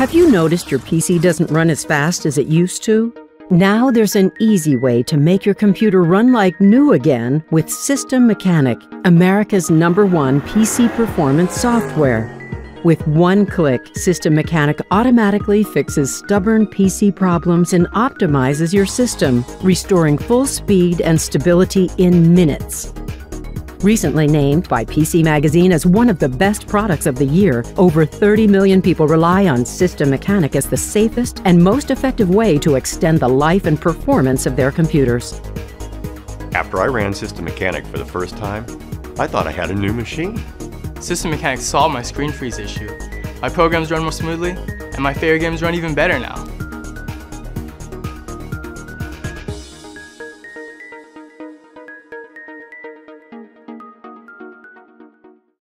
Have you noticed your PC doesn't run as fast as it used to? Now there's an easy way to make your computer run like new again with System Mechanic, America's number one PC performance software. With one click, System Mechanic automatically fixes stubborn PC problems and optimizes your system, restoring full speed and stability in minutes. Recently named by PC Magazine as one of the best products of the year, over 30 million people rely on System Mechanic as the safest and most effective way to extend the life and performance of their computers. After I ran System Mechanic for the first time, I thought I had a new machine. System Mechanic solved my screen freeze issue. My programs run more smoothly, and my favorite games run even better now.